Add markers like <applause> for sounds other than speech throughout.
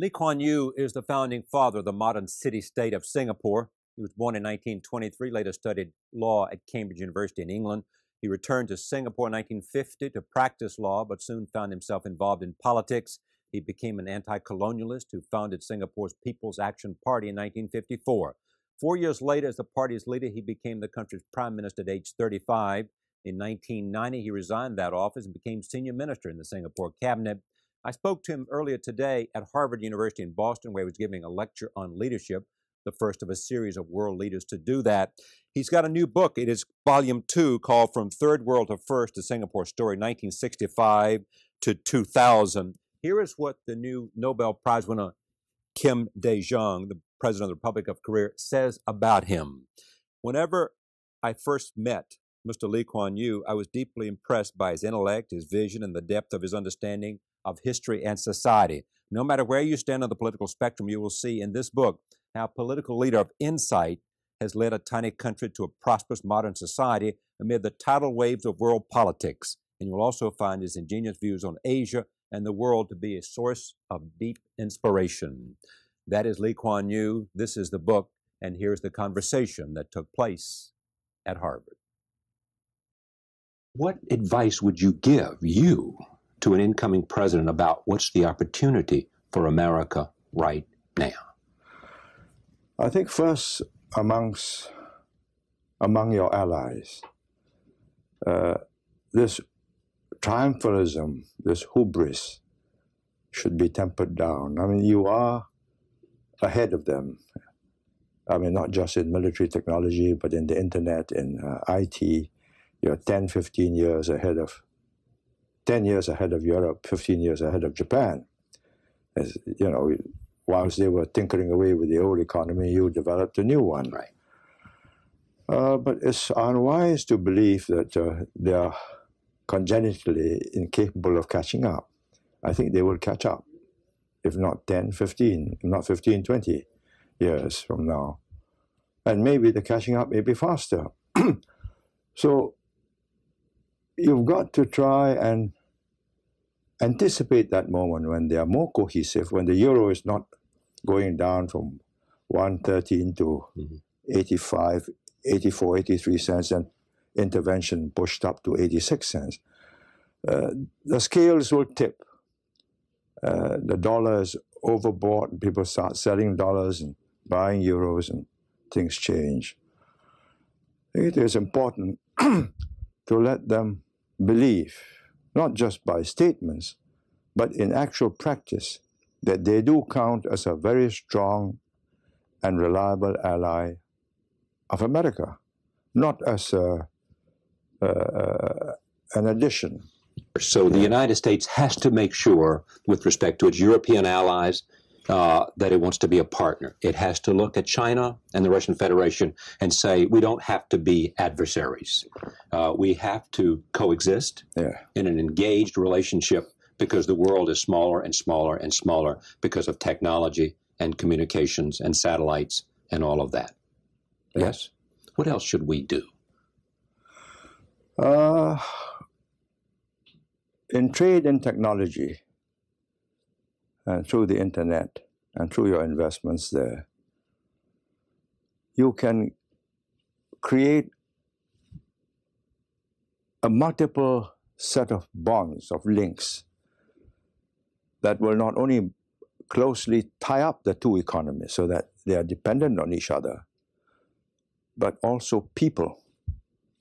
Lee Kuan Yew is the founding father of the modern city state of Singapore. He was born in 1923, later studied law at Cambridge University in England. He returned to Singapore in 1950 to practice law, but soon found himself involved in politics. He became an anti colonialist who founded Singapore's People's Action Party in 1954. Four years later, as the party's leader, he became the country's prime minister at age 35. In 1990, he resigned that office and became senior minister in the Singapore cabinet. I spoke to him earlier today at Harvard University in Boston, where he was giving a lecture on leadership, the first of a series of world leaders to do that. He's got a new book. It is volume two called From Third World to First, the Singapore Story, 1965 to 2000. Here is what the new Nobel Prize winner, Kim Dae Jung, the president of the Republic of Korea, says about him. Whenever I first met Mr. Lee Kuan Yew, I was deeply impressed by his intellect, his vision, and the depth of his understanding of history and society. No matter where you stand on the political spectrum, you will see in this book how a political leader of insight has led a tiny country to a prosperous modern society amid the tidal waves of world politics. And you'll also find his ingenious views on Asia and the world to be a source of deep inspiration. That is Lee Kuan Yew. This is the book, and here's the conversation that took place at Harvard. What advice would you give, you, to an incoming president about what's the opportunity for America right now? I think first amongst among your allies, uh, this triumphalism, this hubris, should be tempered down. I mean, you are ahead of them. I mean, not just in military technology, but in the internet, in uh, IT, you're 10, 15 years ahead of, 10 years ahead of Europe, 15 years ahead of Japan. As, you know, whilst they were tinkering away with the old economy, you developed a new one. Right. Uh, but it's unwise to believe that uh, they are congenitally incapable of catching up. I think they will catch up, if not 10, 15, if not 15, 20 years from now. And maybe the catching up may be faster. <clears throat> so you've got to try and anticipate that moment when they are more cohesive, when the euro is not going down from 113 to mm-hmm. 85, 84, 83 cents, and intervention pushed up to 86 cents. Uh, the scales will tip. Uh, the dollar is overbought, and people start selling dollars and buying euros, and things change. It is important <clears throat> to let them believe, not just by statements, but in actual practice, that they do count as a very strong and reliable ally of America, not as a, uh, an addition. So the United States has to make sure, with respect to its European allies, uh, that it wants to be a partner. It has to look at China and the Russian Federation and say we don't have to be adversaries. Uh, we have to coexist yeah. in an engaged relationship because the world is smaller and smaller and smaller because of technology and communications and satellites and all of that. Yes? What else should we do? Uh, in trade and technology, and through the internet and through your investments there, you can create a multiple set of bonds, of links that will not only closely tie up the two economies so that they are dependent on each other, but also people,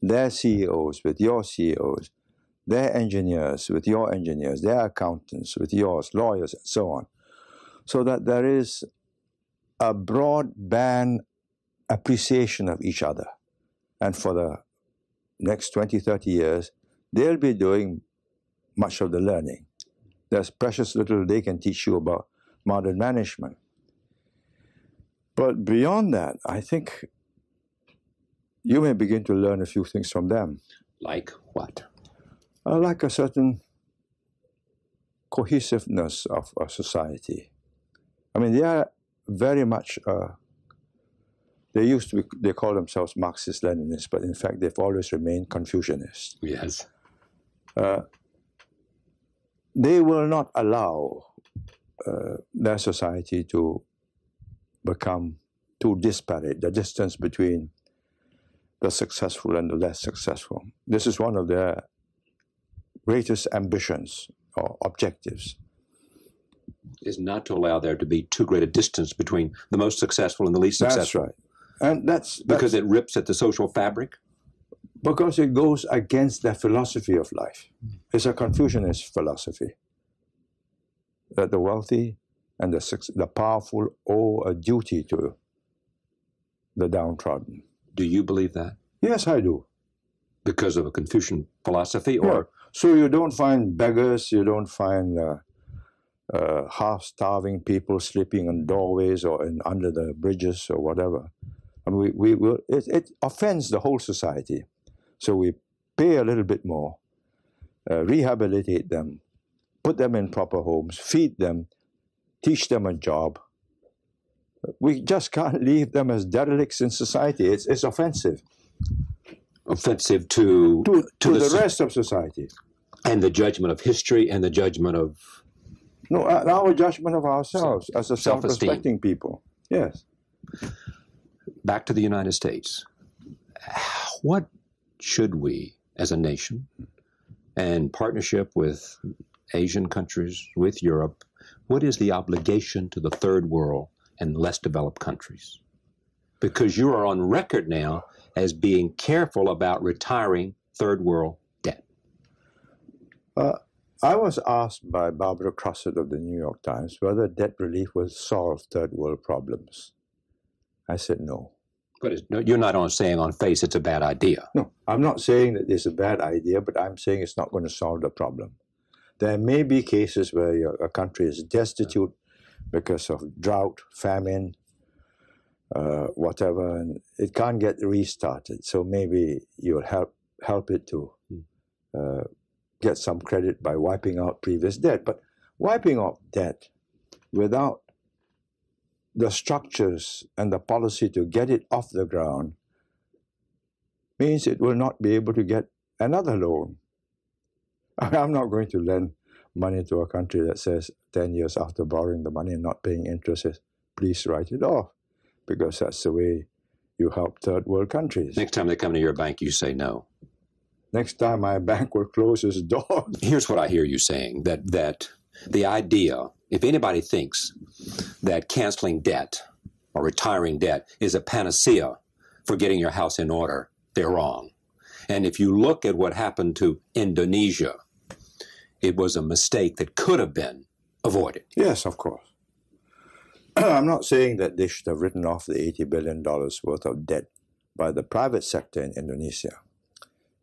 their CEOs with your CEOs, their engineers with your engineers, their accountants with yours, lawyers, and so on, so that there is a broadband appreciation of each other. And for the next 20, 30 years, they'll be doing much of the learning. There's precious little they can teach you about modern management. But beyond that, I think you may begin to learn a few things from them. Like what? Uh, like a certain cohesiveness of a society. I mean, they are very much, uh, they used to be, they call themselves Marxist Leninists, but in fact, they've always remained Confucianists. Yes. Uh, they will not allow uh, their society to become too disparate, the distance between the successful and the less successful. This is one of their greatest ambitions or objectives. Is not to allow there to be too great a distance between the most successful and the least That's successful. right. And that's, that's Because it rips at the social fabric. because it goes against their philosophy of life. Hmm. It's a Confucianist philosophy that the wealthy and the, the powerful owe a duty to the downtrodden. Do you believe that? Yes, I do. Because of a Confucian philosophy, or So you don't find beggars, you don't find uh, uh, half-starving people sleeping in doorways or in under the bridges or whatever. And we, we will, it, it offends the whole society. So we pay a little bit more, uh, rehabilitate them, put them in proper homes, feed them, teach them a job. We just can't <laughs> leave them as derelicts in society. It's, it's offensive offensive to to, to, the, the rest of society. and the judgment of history and the judgment of No, uh, our judgment of ourselves as a self-respecting people. Yes. back to the United States. What should we, as a nation, and partnership with Asian countries, with Europe, what is the obligation to the third world and less developed countries? Because you are on record now as being careful about retiring third world debt. Uh, I was asked by Barbara Crossette of the New York Times whether debt relief will solve third world problems. I said no. But it's, no, you're not on saying on face it's a bad idea. No, I'm not saying that it's a bad idea, but I'm saying it's not going to solve the problem. There may be cases where your, a country is destitute because of drought, famine, uh, whatever, and it can't get restarted. So maybe you'll help help it to uh, get some credit by wiping out previous debt. But wiping out debt without the structures and the policy to get it off the ground means it will not be able to get another loan. <laughs> I'm not going to lend money to a country that says 10 years after borrowing the money and not paying interest, says, please write it off, because that's the way you help third world countries. Next time they come to your bank, you say no. Next time my bank will close its doors. <laughs> here's what I hear you saying that that the idea, if anybody thinks that canceling debt or retiring debt is a panacea for getting your house in order, they're wrong. And if you look at what happened to Indonesia, it was a mistake that could have been avoided. Yes, of course. <clears throat> I'm not saying that they should have written off the $80 billion worth of debt by the private sector in Indonesia.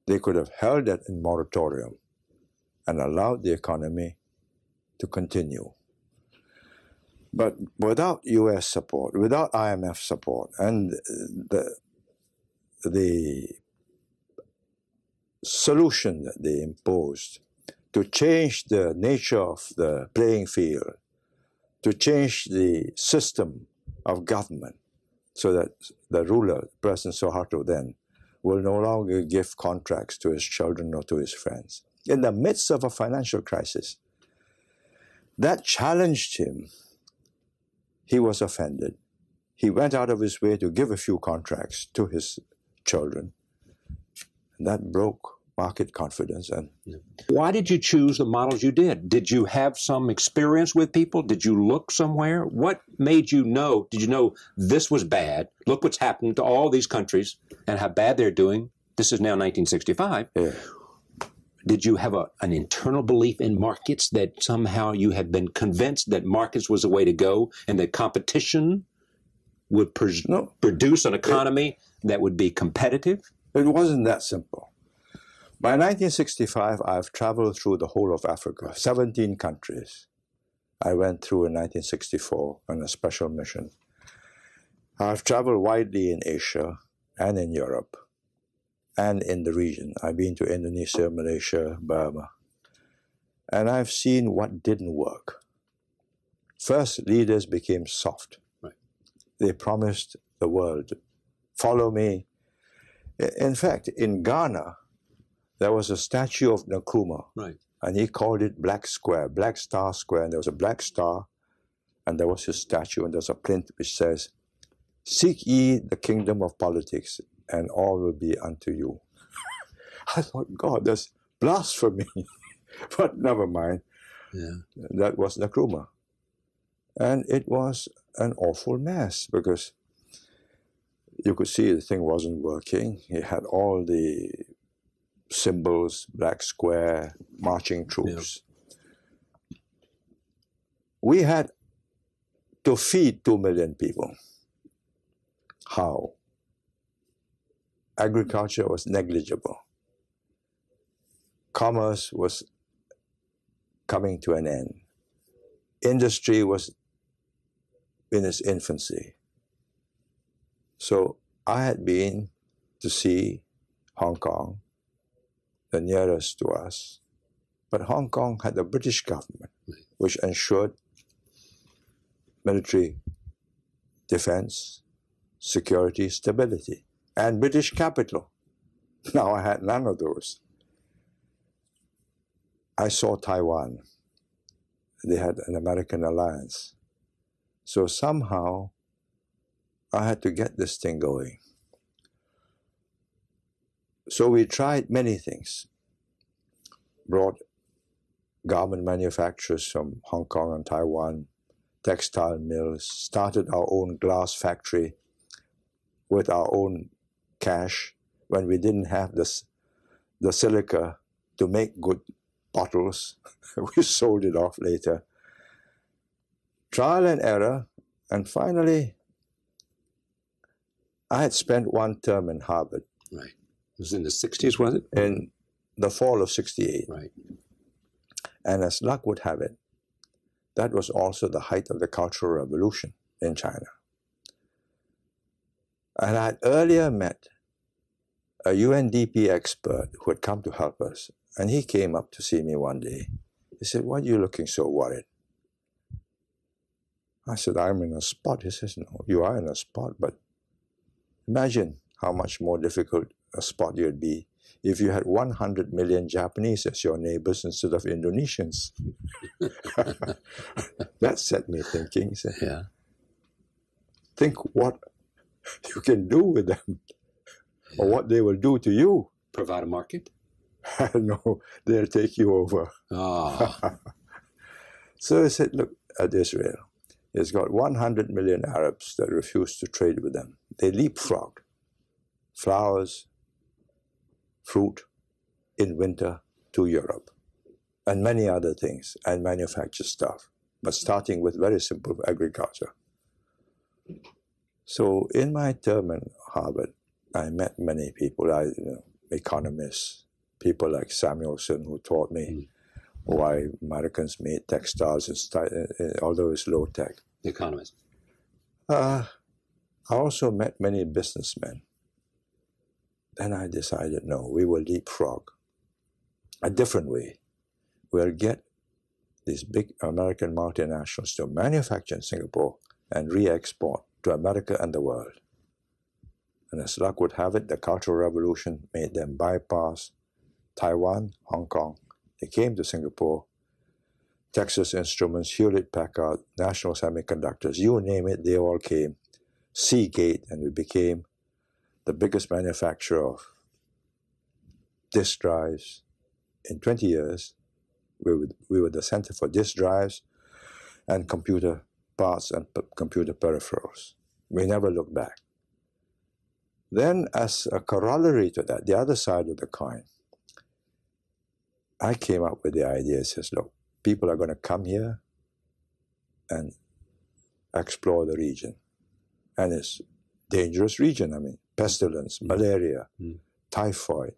They could have held that in moratorium and allowed the economy to continue. But without US support, without IMF support, and the, the solution that they imposed to change the nature of the playing field, to change the system of government, so that the ruler, President Suharto, then will no longer give contracts to his children or to his friends. In the midst of a financial crisis, that challenged him. He was offended. He went out of his way to give a few contracts to his children. And that broke market confidence and Why did you choose the models you did? Did you have some experience with people? Did you look somewhere? What made you know? Did you know this was bad? Look what's happened to all these countries and how bad they're doing. This is now 1965. yeah. Did you have a, an internal belief in markets that somehow you had been convinced that markets was the way to go and that competition would pres- No. produce an economy that would be competitive? It wasn't that simple. By 1965, I've traveled through the whole of Africa, 17 countries. I went through in 1964 on a special mission. I've traveled widely in Asia and in Europe and in the region. I've been to Indonesia, Malaysia, Burma. And I've seen what didn't work. First, leaders became soft. Right. They promised the world, follow me. In fact, in Ghana, there was a statue of Nkrumah, Right. and he called it Black Square, Black Star Square, and there was a black star and there was his statue, and there's a print which says, Seek ye the kingdom of politics, and all will be unto you. <laughs> I thought, God, that's blasphemy. <laughs> but never mind. Yeah. That was Nkrumah. And it was an awful mess because you could see the thing wasn't working. He had all the symbols, black square, marching troops. We had to feed two million people. How? Agriculture was negligible. Commerce was coming to an end. Industry was in its infancy. So I had been to see Hong Kong, the nearest to us, but Hong Kong had a British government which ensured military defense, security, stability, and British capital. <laughs> Now I had none of those. I saw Taiwan. They had an American alliance. So somehow I had to get this thing going. So we tried many things. Brought garment manufacturers from Hong Kong and Taiwan, textile mills, started our own glass factory with our own cash when we didn't have this, the silica to make good bottles. <laughs> we sold it off later. Trial and error, and finally, I had spent one term in Harvard Right. It was in the 60s, was it? in the fall of 68. Right. And as luck would have it, that was also the height of the Cultural Revolution in China. And I had earlier met a UNDP expert who had come to help us. And he came up to see me one day. He said, Why are you looking so worried? I said, I'm in a spot. He says, No, you are in a spot, but imagine how much more difficult a spot you'd be if you had 100 million Japanese as your neighbors instead of Indonesians. <laughs> that set me thinking. Said, Yeah. Think what you can do with them or what they will do to you. Provide a market? <laughs> no, they'll take you over. Oh, <laughs> So I said, look at Israel. It's got 100 million Arabs that refuse to trade with them. They leapfrog flowers, fruit in winter to Europe, and many other things, and manufacture stuff, but starting with very simple agriculture. So in my term in Harvard, I met many people, I, you know, economists, people like Samuelson, who taught me why Americans made textiles, and sti- uh, uh, although it's low tech. the economist. Uh, I also met many businessmen. Then I decided, no, we will leapfrog a different way. We'll get these big American multinationals to manufacture in Singapore and re-export to America and the world. And as luck would have it, the Cultural Revolution made them bypass Taiwan, Hong Kong. They came to Singapore. Texas Instruments, Hewlett Packard, National Semiconductors, you name it, they all came. Seagate, and we became the biggest manufacturer of disk drives. In 20 years, we were, we were the center for disk drives and computer parts and computer peripherals. We never looked back. Then, as a corollary to that, the other side of the coin, I came up with the idea says, look, people are going to come here and explore the region. And it's dangerous region. I mean, pestilence, malaria, Mm. typhoid.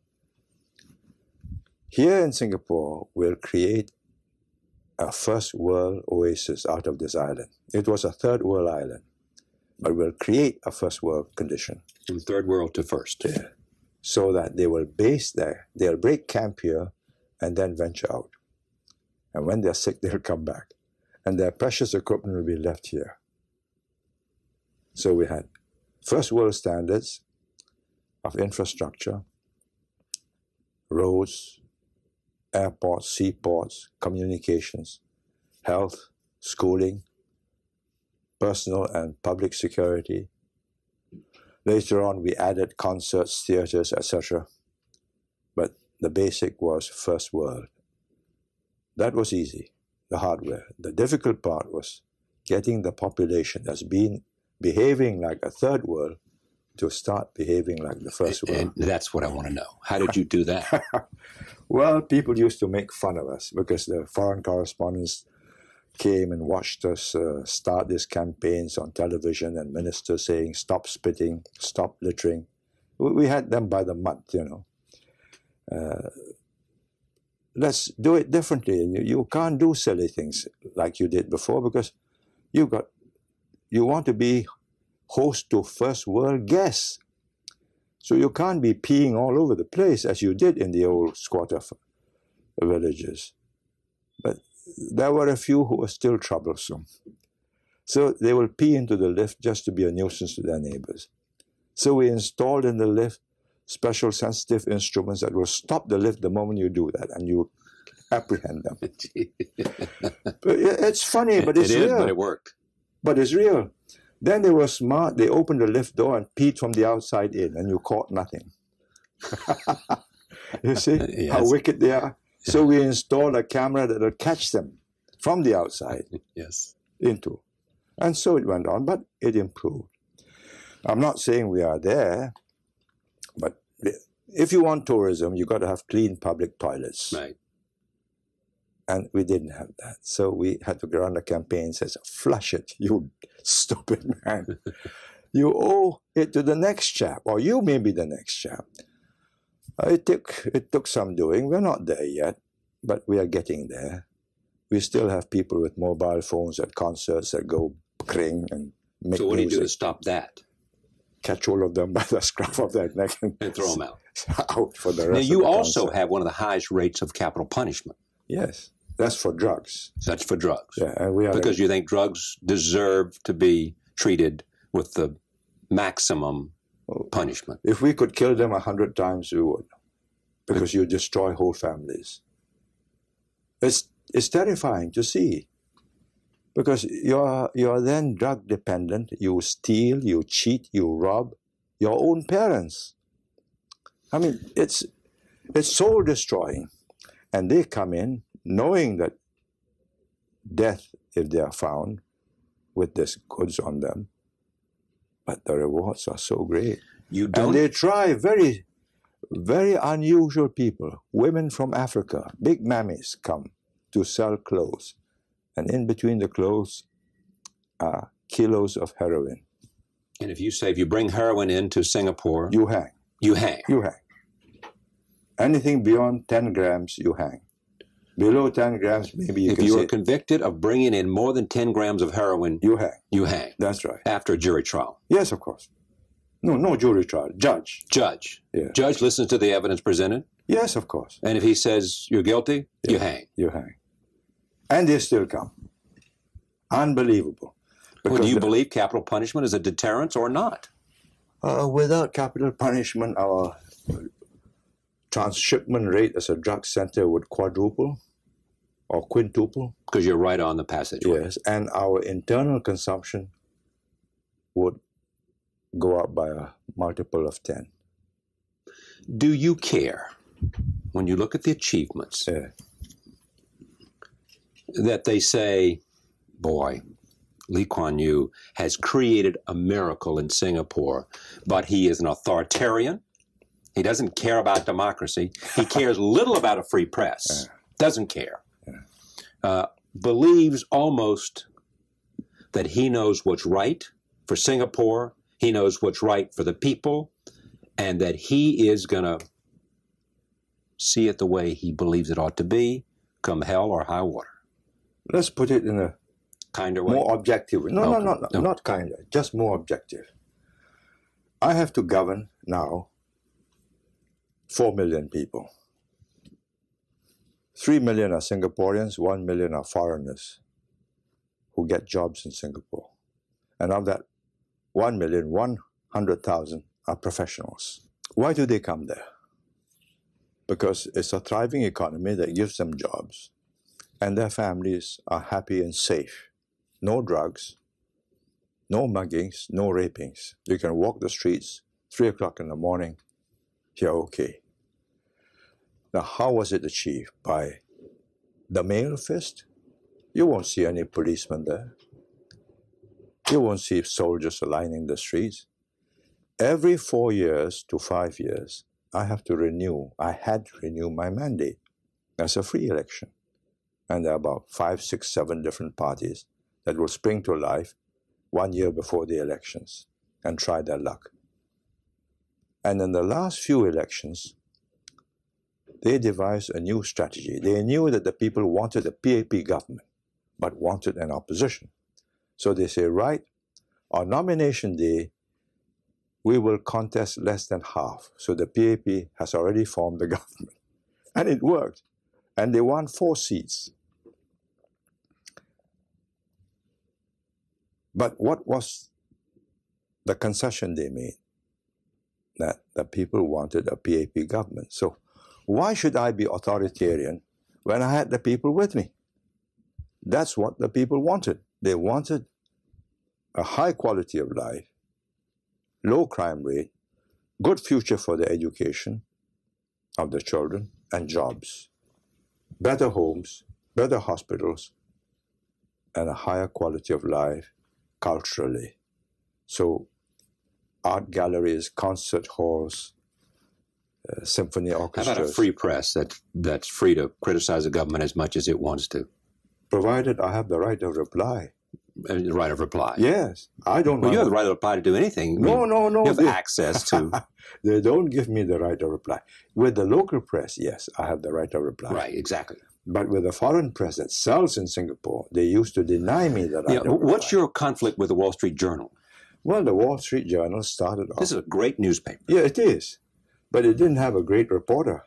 Here in Singapore, we'll create a first world oasis out of this island. It was a third world island, but we'll create a first world condition From third world to first. there so that they will base there. They'll break camp here and then venture out. And when they're sick, <laughs> they'll come back. And their precious equipment will be left here. So we had first world standards of infrastructure, roads, airports, seaports, communications, health, schooling, personal and public security. Later on, we added concerts, theaters, etc. But the basic was first world. That was easy, the hardware. The difficult part was getting the population that's been behaving like a third world to start behaving like the first world. And that's what I want to know. How did you do that? <laughs> well, people used to make fun of us because the foreign correspondents came and watched us uh, start these campaigns on television and ministers saying, stop spitting, stop littering. We, we had them by the month, you know. Uh, let's do it differently. You, you can't do silly things like you did before because you got you want to be host to first world guests. So you can't be peeing all over the place as you did in the old squatter villages. But there were a few who were still troublesome. So they will pee into the lift just to be a nuisance to their neighbors. So we installed in the lift special sensitive instruments that will stop the lift the moment you do that and you apprehend them. <laughs> but it's funny, but it's it real. But it worked. But it's real. Then they were smart. They opened the lift door and peed from the outside in, and you caught nothing. <laughs> you see <laughs> yes. how wicked they are? So we installed a camera that will catch them from the outside <laughs> yes. into. And so it went on, but it improved. I'm not saying we are there, but if you want tourism, you've got to have clean public toilets. Right. And we didn't have that. So we had to go on the campaign and says, flush it, you <laughs> stupid man. you owe it to the next chap, or you may be the next chap. Uh, it took it took some doing. We're not there yet, but we are getting there. We still have people with mobile phones at concerts that go kring and make So what music. do you do to stop that? Catch all of them by the <laughs> scruff of their neck and, and throw them out. <laughs> out for the rest. Now you also concert. have one of the highest rates of capital punishment. yes, that's for drugs. That's for drugs. Yeah, and we are Because you think drugs deserve to be treated with the maximum punishment. If we could kill them a hundred times, we would, because you destroy whole families. It's it's terrifying to see, because you're you're then drug dependent. You steal, you cheat, you rob your own parents. I mean, it's it's soul destroying, and they come in knowing that death, if they are found with this goods on them, but the rewards are so great. You And don't. they try very, very unusual people. Women from Africa, big mammies come to sell clothes. And in between the clothes are kilos of heroin. and if you say if you bring heroin into Singapore, You hang. you hang. You hang. Anything beyond 10 grams, you hang. Below 10 grams, maybe you can. if you are convicted of bringing in more than 10 grams of heroin, you hang. you hang That's right. after a jury trial. Yes, of course. No, no jury trial. Judge. Judge. Yeah. Judge listens to the evidence presented, Yes, of course. and if he says you're guilty, you hang. You hang. And they still come. Unbelievable. Well, do you believe capital punishment is a deterrence or not? Uh, without capital punishment, our transshipment rate as a drug center would quadruple or quintuple. Because you're right on the passageway. Yes, and our internal consumption would go up by a multiple of 10. Do you care when you look at the achievements Yeah. that they say, boy, Lee Kuan Yew has created a miracle in Singapore, but he is an authoritarian. He doesn't care about democracy. He <laughs> cares little about a free press. Doesn't care. Uh, believes almost that he knows what's right for Singapore. He knows what's right for the people, and that he is going to see it the way he believes it ought to be, come hell or high water. Let's put it in a Kinder way. more objective. No, Okay. no, no, No. not kinder, just more objective. I have to govern now 4 million people. 3 million are Singaporeans, 1 million are foreigners who get jobs in Singapore. And of that 1 million, 100,000 are professionals. Why do they come there? Because it's a thriving economy that gives them jobs and their families are happy and safe. No drugs, no muggings, no rapings. You can walk the streets, three o'clock in the morning, you're okay. Now, how was it achieved? By the male fist? You won't see any policemen there. You won't see soldiers lining the streets. Every four years to five years, I have to renew, I had to renew my mandate as a free election. And there are about five, six, seven different parties that will spring to life one year before the elections and try their luck. And in the last few elections, they devised a new strategy. They knew that the people wanted a PAP government, but wanted an opposition. So they say, right, on nomination day, we will contest less than half. So the PAP has already formed the <laughs> government. And it worked. And they won four seats. But what was the concession they made? That the people wanted a PAP government. So why should I be authoritarian when I had the people with me? That's what the people wanted. They wanted a high quality of life, low crime rate, good future for the education of the children, and jobs, better homes, better hospitals, and a higher quality of life culturally. So, art galleries, concert halls, uh, symphony How about a free press that that's free to criticize the government as much as it wants to? Provided I have the right of reply. I mean, the right of reply. Yes, I don't Well, you have the right of reply to do anything. I No, mean, no, no. You have they- access to. <laughs> they don't give me the right of reply. With the local press, yes, I have the right of reply. right, exactly. But with the foreign press that sells in Singapore, they used to deny me that. Yeah, of what's your conflict with the Wall Street Journal? Well, the Wall Street Journal started off. This is a great newspaper. Yeah, it is. But it didn't have a great reporter.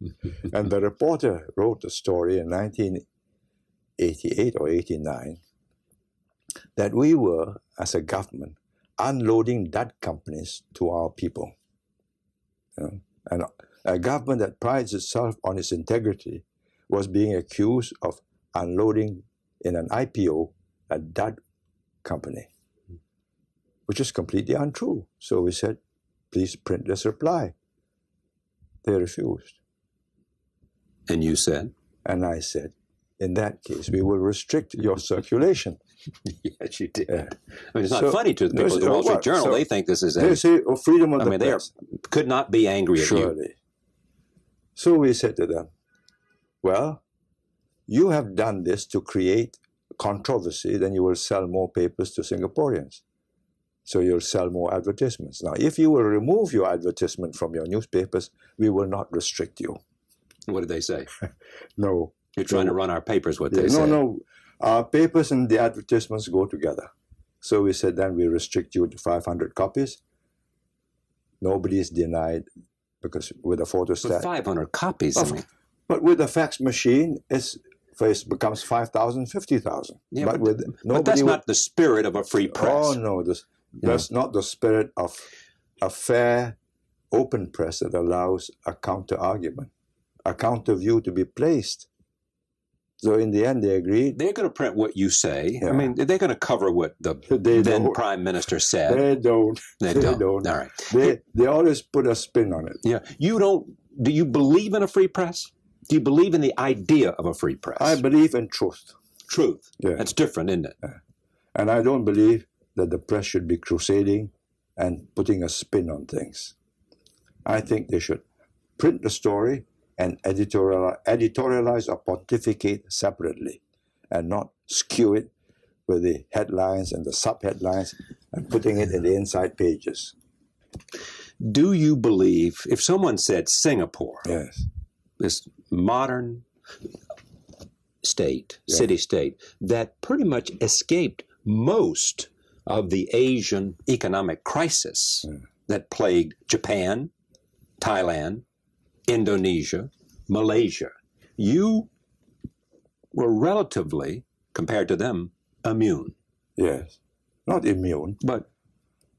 <laughs> and the reporter wrote a story in 1988 or 89 that we were, as a government, unloading that companies to our people. You know? And a government that prides itself on its integrity was being accused of unloading in an IPO a dud company, hmm. which is completely untrue. So we said, please print this reply. They refused. And you said, And I said, in that case, we will restrict your circulation. <laughs> yes, you did. Yeah. I mean, it's not funny to the people at the Wall Street what? Journal. So- they think this is They a, say, oh, freedom of I the mean, they are, could not be angry at you. Surely. So we said to them, well, you have done this to create controversy, then you will sell more papers to Singaporeans. So you'll sell more advertisements. Now, if you will remove your advertisement from your newspapers, we will not restrict you. What did they say? <laughs> No. You're trying to run our papers, what Yeah, they no, said. no. Our papers and the advertisements go together. So we said then we restrict you to 500 copies. Nobody is denied because with a But photostat. 500 copies. I mean, But with a fax machine, it's it becomes 5,000, 50,000. yeah, but, but, with but that's not the spirit of a free oh, press. Oh no, this, that's not the spirit of a fair, open press that allows a counter argument, a counter view to be placed. So in the end, they agreed. They're going to print what you say. I mean, they're going to cover what the They then don't. prime minister said. They don't. They, they don't. don't. All right. They they always put a spin on it. Yeah. You don't. Do you believe in a free press? Do you believe in the idea of a free press? I believe in truth, Truth. Yeah. That's different, isn't it? and I don't believe that the press should be crusading and putting a spin on things. I think they should print the story and editorial, editorialize or pontificate separately, and not skew it with the headlines and the subheadlines and putting it in the inside pages. Do you believe if someone said Singapore, Yes. this modern state, Yeah. city state, that pretty much escaped most of the Asian economic crisis Yeah. that plagued Japan, Thailand, Indonesia, Malaysia. You were relatively, compared to them, immune. Yes. Not immune. But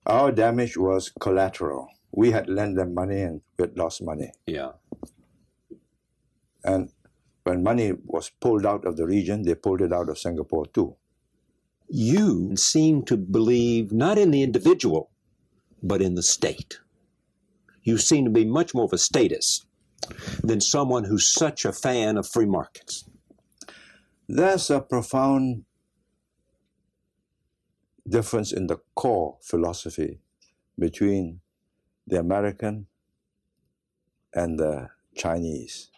Our damage was collateral. We had lent them money and we had lost money. yeah, And when money was pulled out of the region, they pulled it out of Singapore too. You seem to believe not in the individual, but in the state. You seem to be much more of a statist than someone who's such a fan of free markets. There's a profound difference in the core philosophy between the American and the Chinese.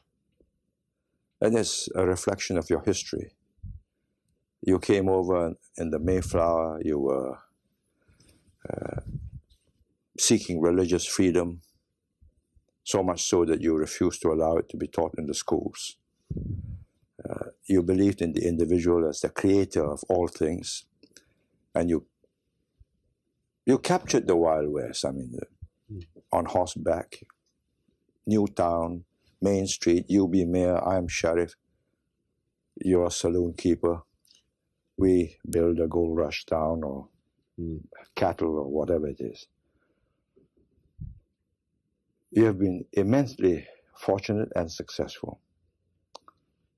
And it's a reflection of your history. You came over in the Mayflower, you were uh, seeking religious freedom, so much so that you refused to allow it to be taught in the schools. Uh, you believed in the individual as the creator of all things, and you you captured the Wild West. I mean, the, mm. on horseback, Newtown, Main Street. You be mayor. I'm sheriff. You're a saloon keeper. We build a gold rush town or mm. cattle or whatever it is. You have been immensely fortunate and successful.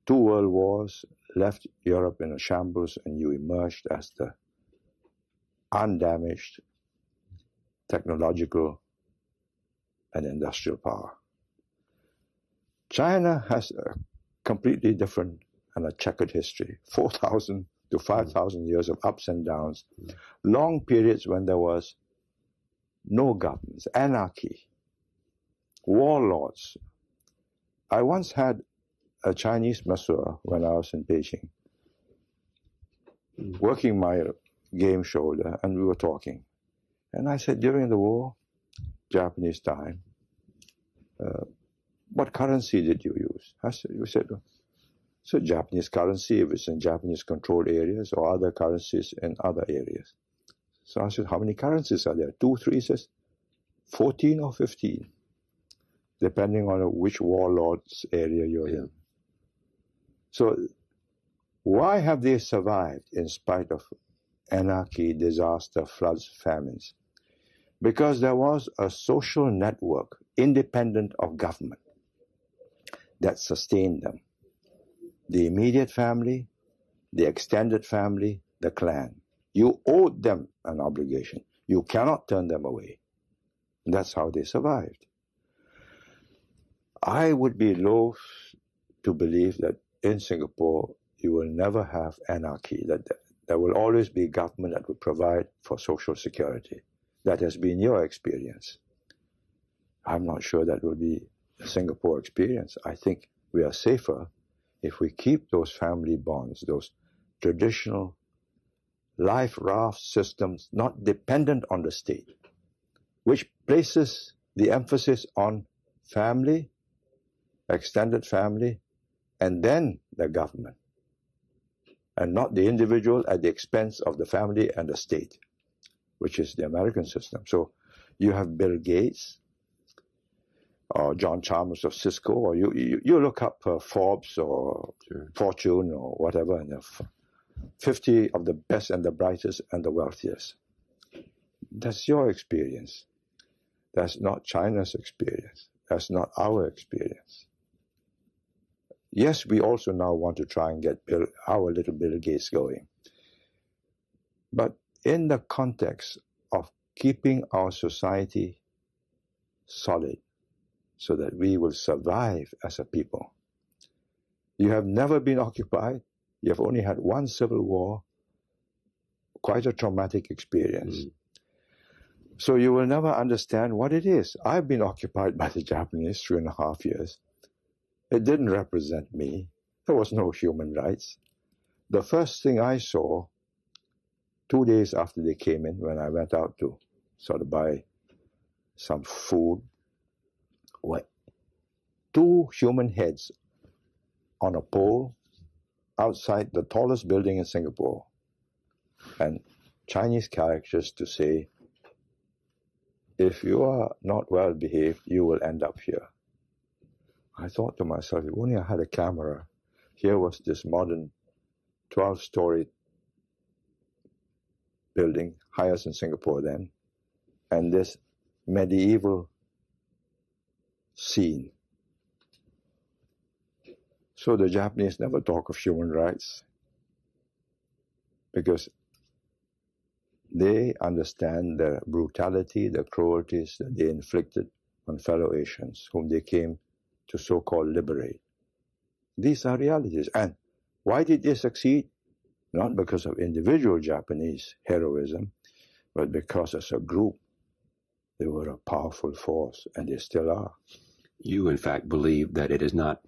Two world wars left Europe in a shambles, and you emerged as the undamaged technological and industrial power. China has a completely different and a checkered history <laughs> 4,000 to hmm. 5,000 years of ups and downs, hmm. long periods when there was no governments, anarchy, warlords. I once had a Chinese masseur when I was in Beijing, hmm. working my game shoulder, and we were talking. And I said, during the war, Japanese time, uh, what currency did you use? I said, you said, so Japanese currency if it's in Japanese controlled areas or other currencies in other areas. So I said, how many currencies are there? Two, three, says, 14 or 15 depending on which warlord's area you're in. So, why have they survived in spite of anarchy, disaster, floods, famines? Because there was a social network independent of government that sustained them. The immediate family, the extended family, the clan. You owed them an obligation. You cannot turn them away. And that's how they survived. I would be loath to believe that in Singapore you will never have anarchy, that there will always be government that will provide for social security. That has been your experience. I'm not sure that will be the Singapore experience. I think we are safer if we keep those family bonds, those traditional life raft systems not dependent on the state, which places the emphasis on family extended family, and then the government, and not the individual at the expense of the family and the state, which is the American system. So you have Bill Gates or John Chambers of Cisco, or you, you, you look up uh, Forbes or sure. Fortune or whatever, and 50 of the best and the brightest and the wealthiest. That's your experience. That's not China's experience. That's not our experience. Yes, we also now want to try and get Bill, our little Bill Gates going. But in the context of keeping our society solid so that we will survive as a people. You have never been occupied. You have only had one civil war, quite a traumatic experience. Mm. So you will never understand what it is. I've been occupied by the Japanese three and a half years. It didn't represent me. There was no human rights. The first thing I saw, two days after they came in, when I went out to sort of buy some food, were two human heads on a pole outside the tallest building in Singapore, and Chinese characters to say, if you are not well behaved, you will end up here. I thought to myself, if only I had a camera, here was this modern 12 story building, highest in Singapore then, and this medieval scene. So the Japanese never talk of human rights because They understand the brutality, the cruelties that they inflicted on fellow Asians whom they came to so called liberate. These are realities. And why did they succeed? Not because of individual Japanese heroism, but because as a group, they were a powerful force, and they still are. You, in fact, believe that it is not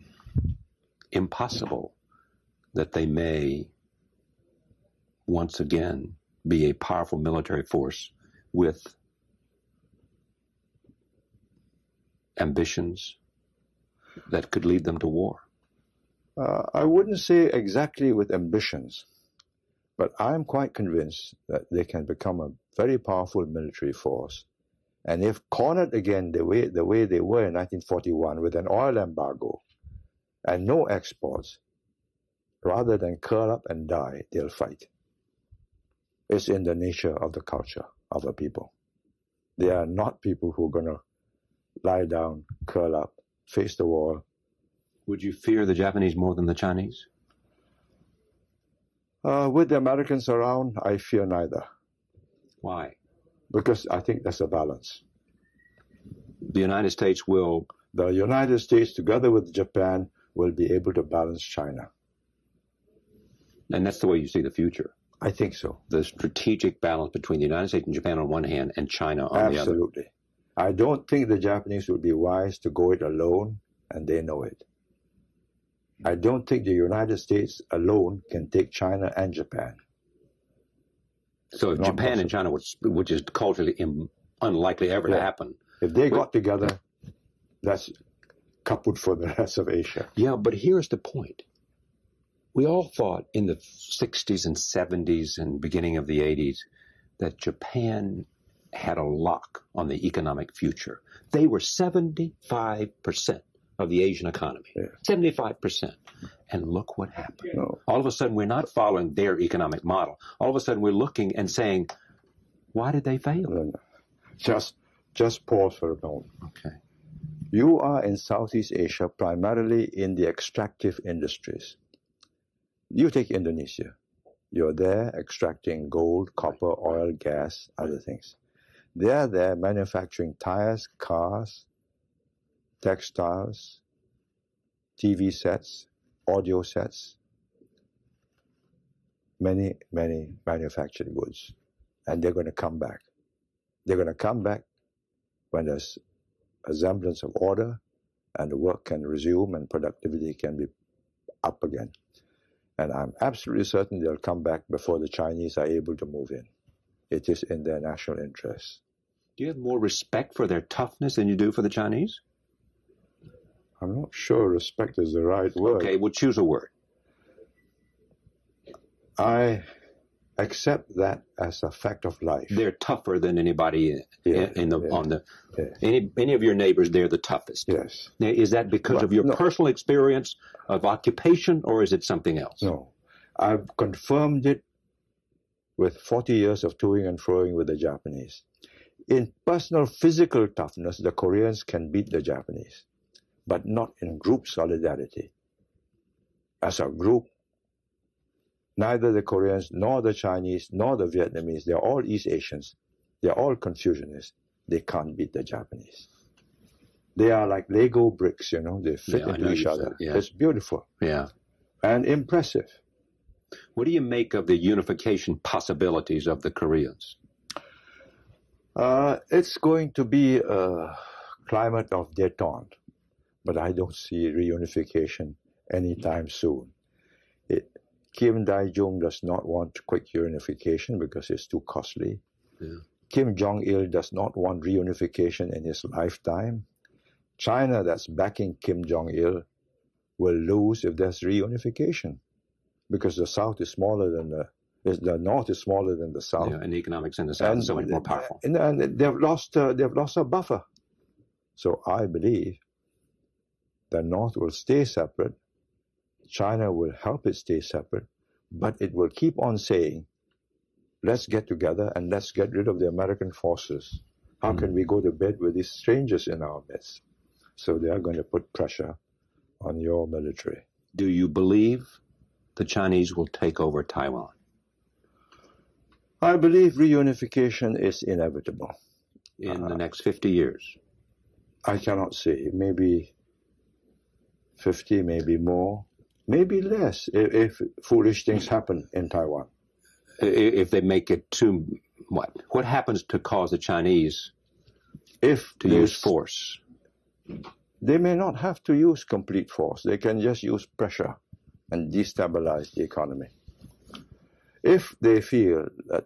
impossible that they may once again be a powerful military force with ambitions that could lead them to war? Uh, I wouldn't say exactly with ambitions, but I'm quite convinced that they can become a very powerful military force. And if cornered again the way, the way they were in 1941 with an oil embargo and no exports, rather than curl up and die, they'll fight. It's in the nature of the culture of a people. They are not people who are going to lie down, curl up, face the wall. Would you fear the Japanese more than the Chinese? Uh, with the Americans around, I fear neither. Why? Because I think there's a balance. The United States will. The United States, together with Japan, will be able to balance China. And that's the way you see the future. I think so. The strategic balance between the United States and Japan on one hand and China on Absolutely. the other. Absolutely. I don't think the Japanese would be wise to go it alone, and they know it. I don't think the United States alone can take China and Japan. So if Japan and China, which, which is culturally Im- unlikely ever to happen, If they got together, that's kaput for the rest of Asia. Yeah, but here's the point. We all thought in the 60s and 70s and beginning of the 80s that Japan had a lock on the economic future. They were 75% of the Asian economy. Yeah. 75%. And look what happened. No. Oh. All of a sudden, we're not following their economic model. All of a sudden, we're looking and saying, why did they fail? No, no. Just, just pause for a moment. Okay. You are in Southeast Asia primarily in the extractive industries. You take Indonesia. You're there extracting gold, copper, oil, gas, other things. They're there manufacturing tires, cars, textiles, TV sets, audio sets, many, many manufactured goods. And they're going to come back. They're going to come back when there's a semblance of order and the work can resume and productivity can be up again. And I'm absolutely certain they'll come back before the Chinese are able to move in. It is in their national interest. Do you have more respect for their toughness than you do for the Chinese? I'm not sure respect is the right word. Okay, well, choose a word. I accept that as a fact of life. they're tougher than anybody in, Yeah, in the yeah, on the yeah. any any of your neighbors. They're the toughest. Yes. Now, is that because Well, of your no. personal experience of occupation, or is it something else? No. I've confirmed it with 40 years of toing and froing with the Japanese. In personal physical toughness, the Koreans can beat the Japanese, but not in group solidarity. As a group, neither the Koreans nor the Chinese nor the Vietnamese, they're all East Asians, they're all Confucianists. They can't beat the Japanese. They are like Lego bricks, you know, they fit Yeah, into each other. yeah. It's beautiful Yeah. and impressive. What do you make of the unification possibilities of the Koreans? Uh, it's going to be a climate of détente, but I don't see reunification anytime soon. It, Kim Dae-jung does not want quick reunification because it's too costly. Yeah. Kim Jong-il does not want reunification in his lifetime. China, that's backing Kim Jong-il, will lose if there's reunification because the South is smaller than the the North is smaller than the South. Yeah, and the economics in the South is so much more powerful. And, and they've lost uh, they've lost a buffer. So I believe the North will stay separate. China will help it stay separate, but it will keep on saying, "Let's get together and let's get rid of the American forces." How Mm. can we go to bed with these strangers in our midst? So they are going to put pressure on your military. Do you believe the Chinese will take over Taiwan? I believe reunification is inevitable. in Uh, the next 50 years? I cannot say. Maybe 50, maybe more, maybe less if, if foolish things happen in Taiwan. If they make it too, what? What happens to cause the Chinese If to use force? they may not have to use complete force. They can just use pressure and destabilize the economy. If they feel that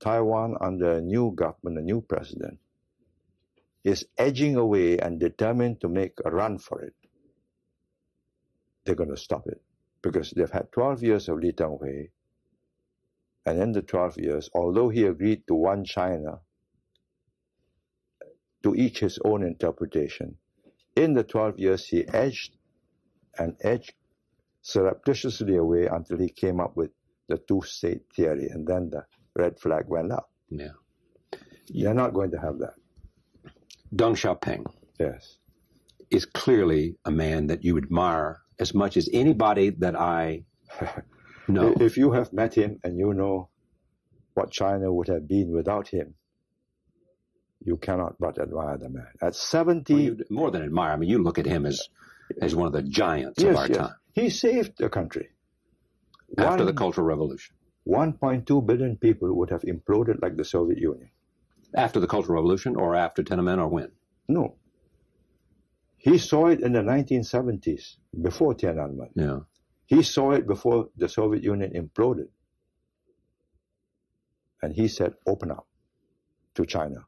Taiwan, under a new government, a new president, is edging away and determined to make a run for it, they're going to stop it because they've had 12 years of Lee Teng-hui. And in the 12 years, although he agreed to one China, to each his own interpretation, in the 12 years, he edged and edged surreptitiously away until he came up with the two state theory, and then the red flag went up. Yeah. You're not going to have that. Deng Xiaoping Yes. is clearly a man that you admire as much as anybody that I <laughs> know. If you have met him and you know what China would have been without him, you cannot but admire the man. At 70, Well, you, more than admire, I mean, you look at him as as one of the giants yes, of our yes, time he saved the country. after the Cultural Revolution. 1.2 billion people would have imploded like the Soviet Union. After the Cultural Revolution, or after Tiananmen, or when? No. He saw it in the 1970s, before Tiananmen. Yeah. He saw it before the Soviet Union imploded. And he said, open up to China,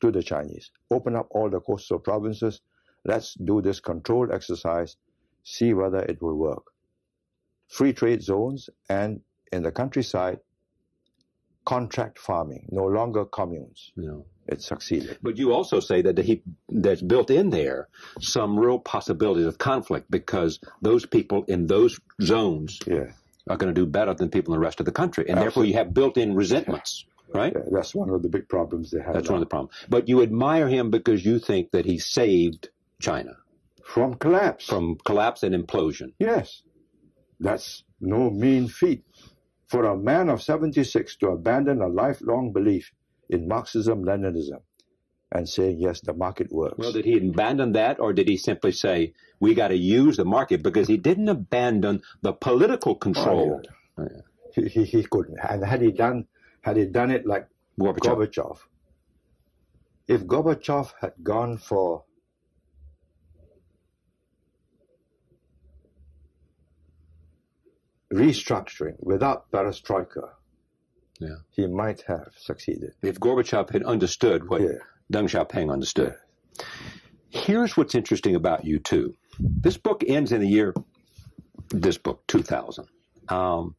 to the Chinese. Open up all the coastal provinces. Let's do this controlled exercise, see whether it will work. Free trade zones and in the countryside, contract farming, no longer communes. Yeah. It succeeded. But you also say that he that's built in there some real possibilities of conflict because those people in those zones Yeah. are going to do better than people in the rest of the country, and therefore you have built-in resentments, right? yeah. That's one of the big problems they have. That's now. one of the problems. But you admire him because you think that he saved China From collapse. from collapse and implosion. Yes. That's no mean feat. For a man of 76 to abandon a lifelong belief in Marxism Leninism and saying, yes, the market works. Well, did he abandon that, or did he simply say we got to use the market because he didn't abandon the political control? Oh, he, he, he couldn't. And had he done had he done it like Gorbachev. Gorbachev, if Gorbachev had gone for restructuring without perestroika, Yeah. he might have succeeded. If Gorbachev had understood what Yeah. Deng Xiaoping understood. Here's what's interesting about you too. This book ends in the year, this book, 2000. Um,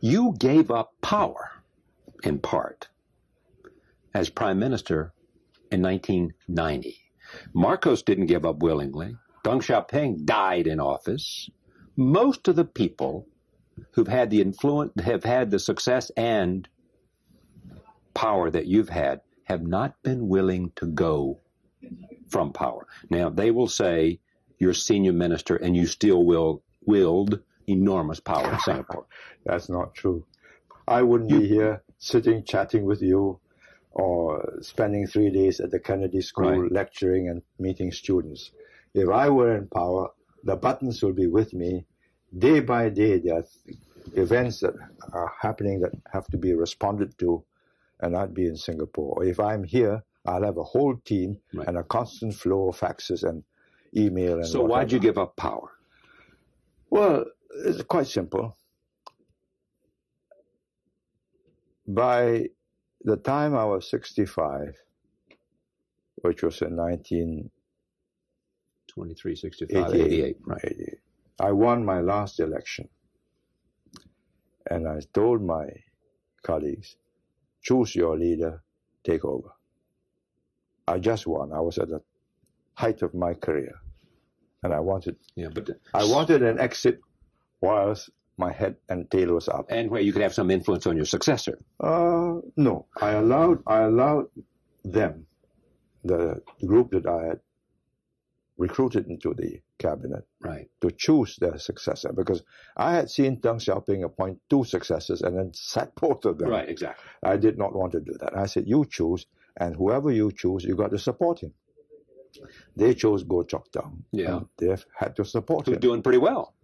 you gave up power, in part, as prime minister in 1990. Marcos didn't give up willingly. Deng Xiaoping died in office. Most of the people who've had the influence, have had the success and power that you've had have not been willing to go from power. Now they will say you're senior minister and you still will wield enormous power in Singapore. <laughs> That's not true. I wouldn't be here sitting chatting with you or spending three days at the Kennedy School Right. lecturing and meeting students. If I were in power, the buttons would be with me. Day by day, there are events that are happening that have to be responded to, and I'd be in Singapore. If I'm here, I'll have a whole team Right. and a constant flow of faxes and email and So why'd you give up power? Well, it's quite simple. By the time I was 65, which was in 1988, 23, 65, 88. Right. I won my last election. And I told my colleagues, choose your leader, take over. I just won. I was at the height of my career. And I wanted Yeah, but I wanted an exit whilst my head and tail was up. and where you could have some influence on your successor. Uh, no, I allowed I allowed them, the group that I had recruited into the cabinet Right. to choose their successor because I had seen Deng Xiaoping appoint two successors and then sack both of them. Right. Exactly. I did not want to do that. I said, you choose, and whoever you choose, you got to support him. They chose Goh Chok Tong. Yeah. They've had to support Who's him. doing pretty well.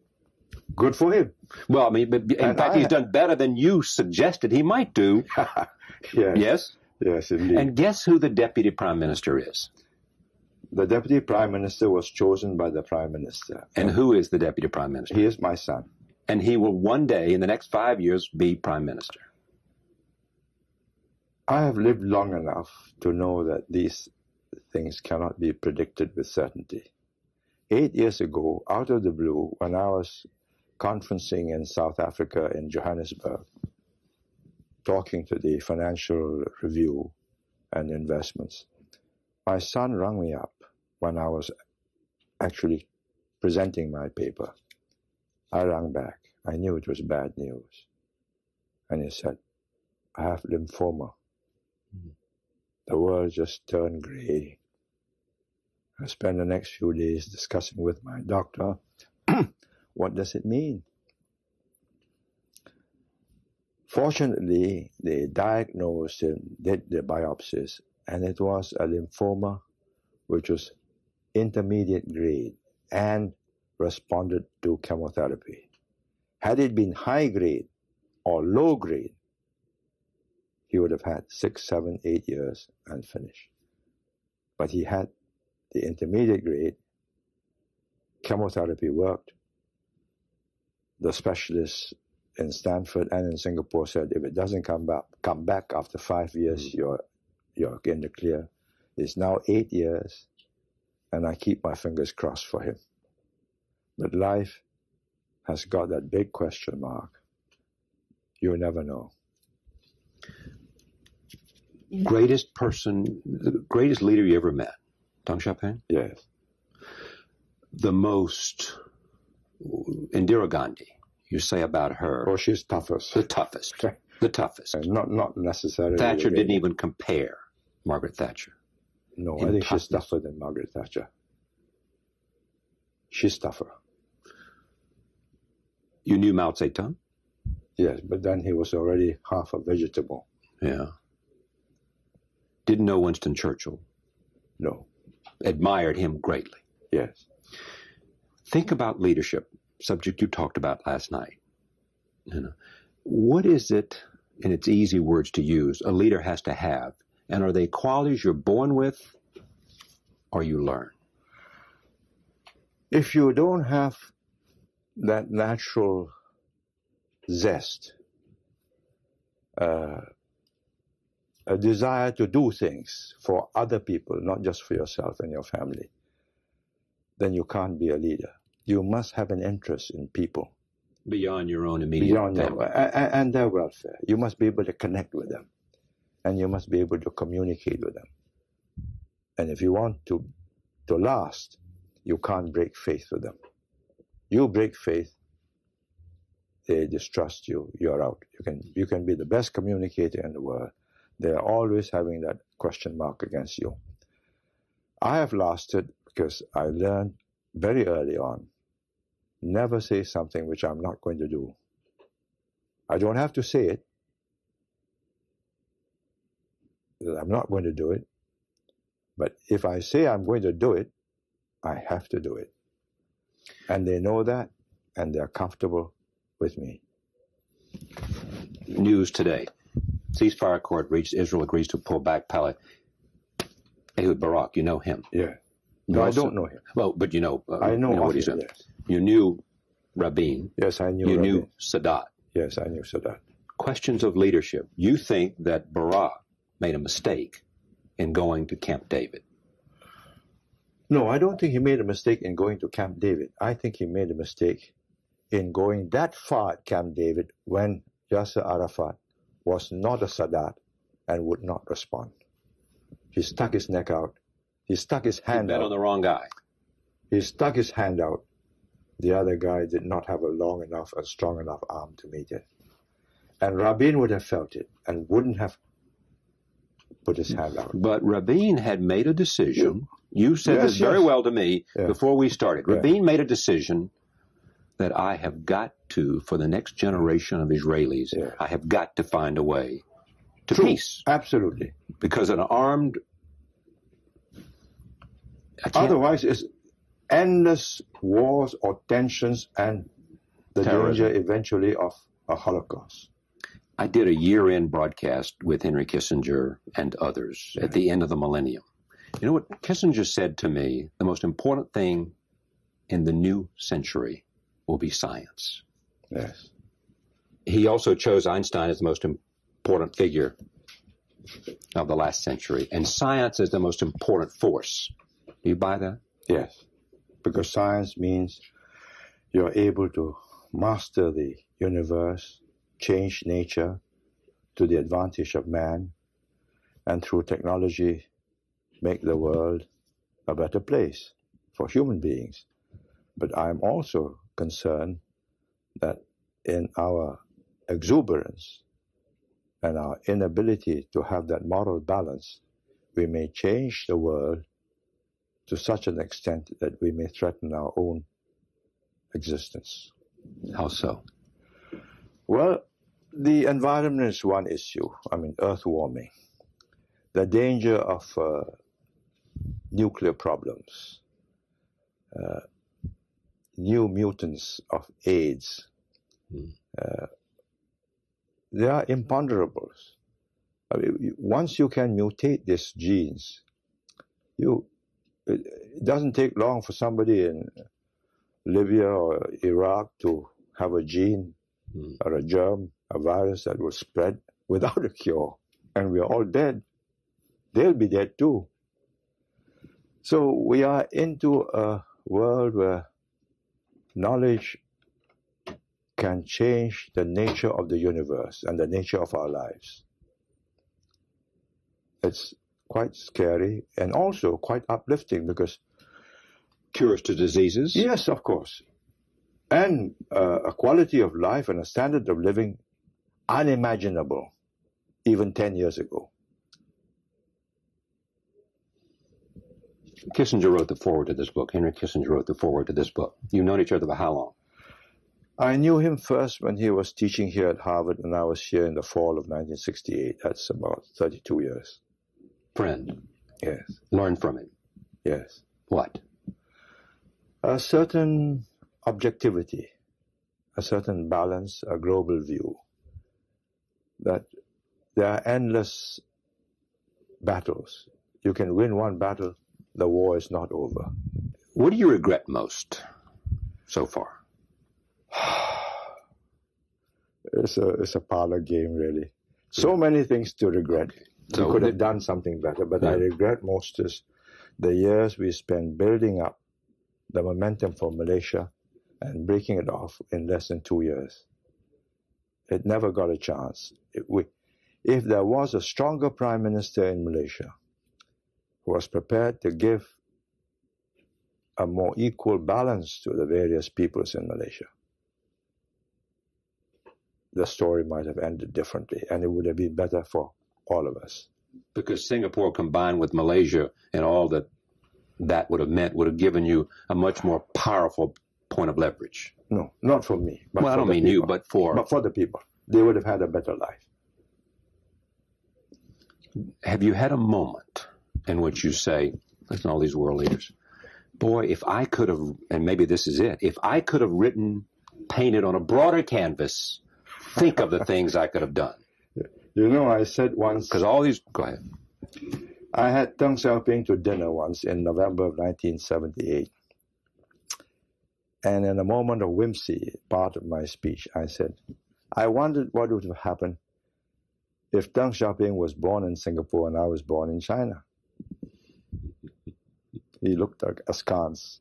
Good for him. Well, I mean, but in And fact, I- he's done better than you suggested he might do. <laughs> yes. Yes. Yes, indeed. And guess who the deputy prime minister is? The deputy prime minister was chosen by the prime minister. And who is the deputy prime minister? he is my son. And he will one day, in the next five years, be prime minister. I have lived long enough to know that these things cannot be predicted with certainty. Eight years ago, out of the blue, when I was conferencing in South Africa in Johannesburg, talking to the Financial Review and Investments, my son rang me up when I was actually presenting my paper. I rang back. I knew it was bad news. And he said, I have lymphoma. Mm-hmm. The world just turned gray. I spent the next few days discussing with my doctor <clears throat> what does it mean? Fortunately, they diagnosed him, did the biopsies, and it was a lymphoma which was intermediate grade and responded to chemotherapy. Had it been high grade or low grade, he would have had six, seven, eight years and finished. But he had the intermediate grade. Chemotherapy worked. The specialists in Stanford and in Singapore said if it doesn't come back, come back after five years, mm. you're you're in the clear. It's now eight years, and I keep my fingers crossed for him. But life has got that big question mark. You never know. Greatest person, the greatest leader you ever met, Deng Xiaoping. Yes. The most, Indira Gandhi. You say about her, Or she's toughest. the toughest, <laughs> the toughest. And not not necessarily. Thatcher didn't even compare Margaret Thatcher. No, I think she's tougher than Margaret Thatcher. She's tougher. You knew Mao Zedong? Yes, but then he was already half a vegetable. Yeah. Didn't know Winston Churchill. No. Admired him greatly. Yes. Think about leadership, subject you talked about last night. You know, what is it, in its easy words to use, a leader has to have? And are they qualities you're born with or you learn? If you don't have that natural zest, uh, a desire to do things for other people, not just for yourself and your family, then you can't be a leader. You must have an interest in people. Beyond your own immediate beyond family. them, a- a- and their welfare. You must be able to connect with them, and you must be able to communicate with them. And if you want to to last, you can't break faith with them. You break faith, they distrust you. You're out. You can you can be the best communicator in the world. They are always having that question mark against you. I have lasted because I learned very early on never say something which I'm not going to do. I don't have to say it. That I'm not going to do it. But if I say I'm going to do it, I have to do it. And they know that, and they're comfortable with me. News today. Ceasefire accord reached. Israel agrees to pull back Palestine. Ehud Barak, you know him. Yeah. No, I don't know him. Well, but you know, uh, I know, you of what he's done. yes. You knew Rabin. Yes, I knew. You knew Rabin. Sadat. Yes, I knew Sadat. Questions of leadership. You think that Barak made a mistake in going to Camp David. No, I don't think he made a mistake in going to Camp David. I think he made a mistake in going that far at Camp David when Yasser Arafat was not a Sadat and would not respond. He stuck his neck out. He stuck his He hand bet out. on the wrong guy. He stuck his hand out. The other guy did not have a long enough and strong enough arm to meet it. And Rabin would have felt it and wouldn't have put his hand out. But Rabin had made a decision You said Yes, this very yes. well to me Yeah. before we started. Yeah. Rabin made a decision that I have got to, for the next generation of Israelis, Yeah. I have got to find a way to True. peace. Absolutely. Because an armed. Otherwise, it's endless wars or tensions and the Terrorism. danger eventually of a Holocaust. I did a year end broadcast with Henry Kissinger and others at the end of the millennium. You know what Kissinger said to me? The most important thing in the new century will be science. Yes. He also chose Einstein as the most important figure of the last century, and science is the most important force. Do you buy that? Yes. Because science means you're able to master the universe, change nature to the advantage of man, and through technology, make the world a better place for human beings. But I'm also concerned that in our exuberance and our inability to have that moral balance, we may change the world to such an extent that we may threaten our own existence. How so? Well, the environment is one issue. I mean, earth warming, the danger of uh, nuclear problems, uh, new mutants of AIDS. Hmm. Uh, they are imponderables. I mean, once you can mutate these genes, you it doesn't take long for somebody in Libya or Iraq to have a gene Hmm. or a germ, a virus that will spread without a cure, and we are all dead. They'll be dead too. So we are into a world where knowledge can change the nature of the universe and the nature of our lives. It's quite scary and also quite uplifting because Cures to diseases? Yes, of course. And uh, a quality of life and a standard of living unimaginable even 10 years ago. Kissinger wrote the foreword to this book. Henry Kissinger wrote the foreword to this book. You've known each other for how long? I knew him first when he was teaching here at Harvard, and I was here in the fall of 1968. That's about 32 years. Friend. Yes, Learn from him. yes. What? A certain objectivity, a certain balance, a global view. That there are endless battles. You can win one battle, the war is not over. What do you regret most so far? <sighs> It's a it's a parlor game, really. So many things to regret. So we could have done something better, but I regret most is the years we spent building up the momentum for Malaysia and breaking it off in less than two years. It never got a chance. We, if there was a stronger prime minister in Malaysia who was prepared to give a more equal balance to the various peoples in Malaysia, the story might have ended differently and it would have been better for all of us. Because Singapore combined with Malaysia and all that that would have meant would have given you a much more powerful point of leverage. No, not for me. But well, I don't mean you, but for but for the people. They would have had a better life. have you had a moment in which you say, listen all these world leaders, boy, if I could have, and maybe this is it, if I could have written, painted on a broader canvas, think of the <laughs> things I could have done. You know, I said once, Because all these, go ahead. I had Deng Xiaoping to dinner once in November of 1978. And in a moment of whimsy, part of my speech, I said, I wondered what would have happened if Deng Xiaoping was born in Singapore and I was born in China. He looked askance.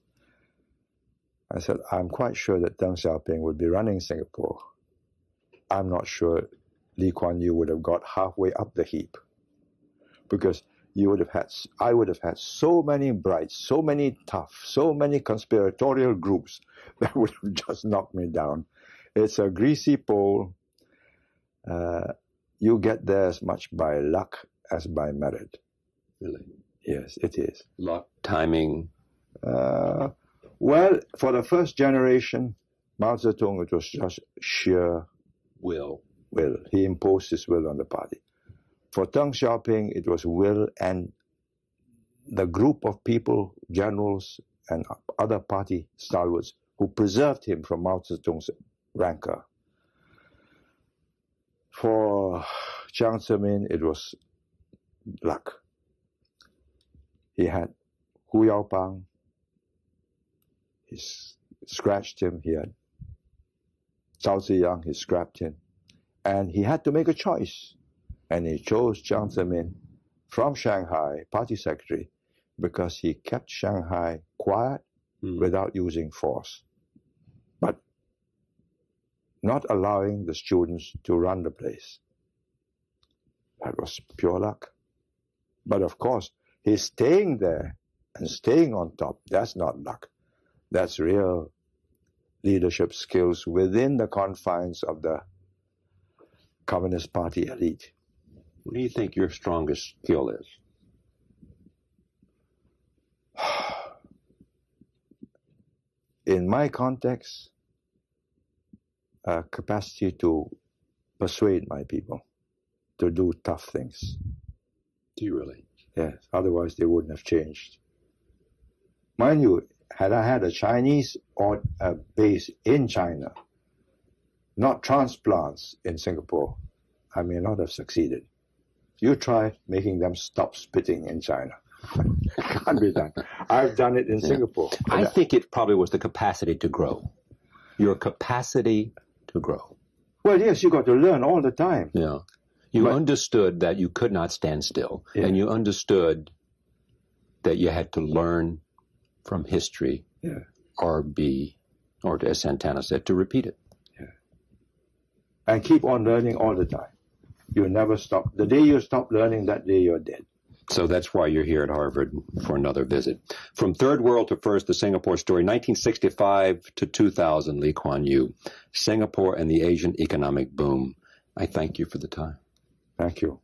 I said, I'm quite sure that Deng Xiaoping would be running Singapore. I'm not sure Lee Kuan Yew would have got halfway up the heap because you would have had, I would have had so many brights, so many tough, so many conspiratorial groups <laughs> that would have just knocked me down. It's a greasy pole. Uh, you get there as much by luck as by merit. Really? Yes, it is. Luck, timing. Uh, well, for the first generation, Mao Zedong, it was just sheer Will. will. He imposed his will on the party. For Deng Xiaoping, it was will and the group of people, generals, and other party stalwarts who preserved him from Mao Zedong's rancor. For Jiang Zemin, it was luck. He had Hu Yaobang, he scratched him. He had Zhao Ziyang, he scrapped him. And he had to make a choice. And he chose Jiang Zemin from Shanghai, party secretary, because he kept Shanghai quiet Hmm. without using force, but not allowing the students to run the place. That was pure luck. But of course, he's staying there and staying on top. That's not luck. That's real leadership skills within the confines of the Communist Party elite. What do you think your strongest skill is? <sighs> in my context, a capacity to persuade my people to do tough things. Do you really? Yes, otherwise they wouldn't have changed. Mind you, had I had a Chinese or a uh, base in China, not transplants in Singapore, I may not have succeeded. You try making them stop spitting in China. <laughs> Can't be done. I've done it in Singapore. I think it probably was the capacity to grow. Your capacity to grow. well, yes, you got to learn all the time. Yeah. You But- understood that you could not stand still. Yeah. And you understood that you had to learn from history Yeah. or be, or as Santayana said, to repeat it. and keep on learning all the time. You never stop. The day you stop learning, that day you're dead. So that's why you're here at Harvard for another visit. From third world to first, the Singapore story, 1965 to 2000, Lee Kuan Yew, Singapore and the Asian economic boom. I thank you for the time. Thank you.